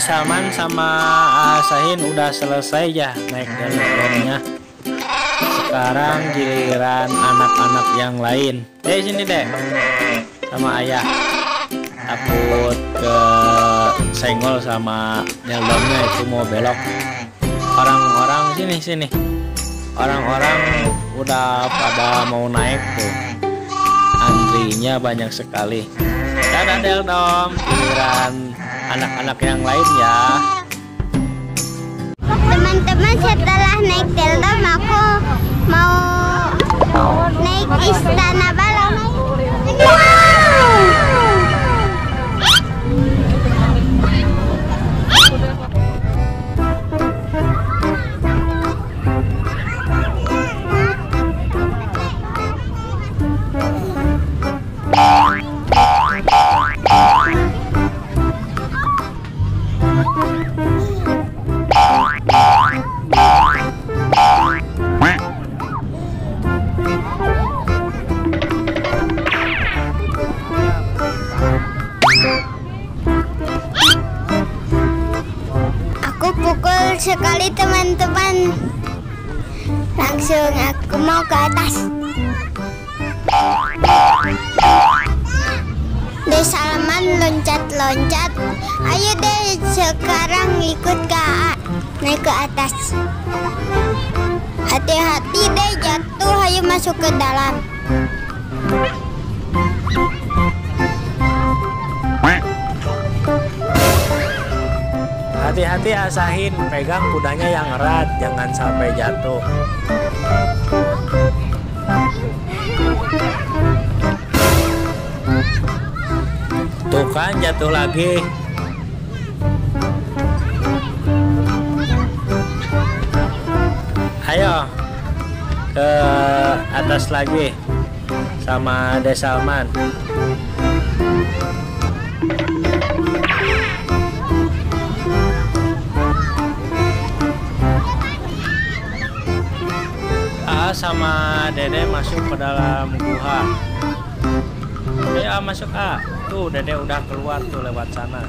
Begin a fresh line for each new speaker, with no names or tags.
Salman sama Asahin udah selesai ya naik velodrome-nya. Sekarang giliran anak-anak yang lain. Eh sini deh. Sama ayah. Takut ke senggol sama nyeldomnya itu mau belok. Orang-orang sini sini. Orang-orang udah pada mau naik tuh. Antrinya banyak sekali. Dadah Deldom, giliran anak-anak yang lain ya.
Teman-teman setelah naik Teldom aku mau naik istana sekali teman-teman. Langsung aku mau ke atas. Deh Salman loncat-loncat. Ayo deh sekarang ikut ke. Naik ke atas. Hati-hati deh jatuh. Ayo masuk ke dalam.
Hati-hati Asahin, pegang kudanya yang erat, jangan sampai jatuh. Tuh kan jatuh lagi. Ayo ke atas lagi sama Desalman. Sama Dede masuk ke dalam gua. Ayo A masuk A. Tuh Dede udah keluar tuh lewat sana.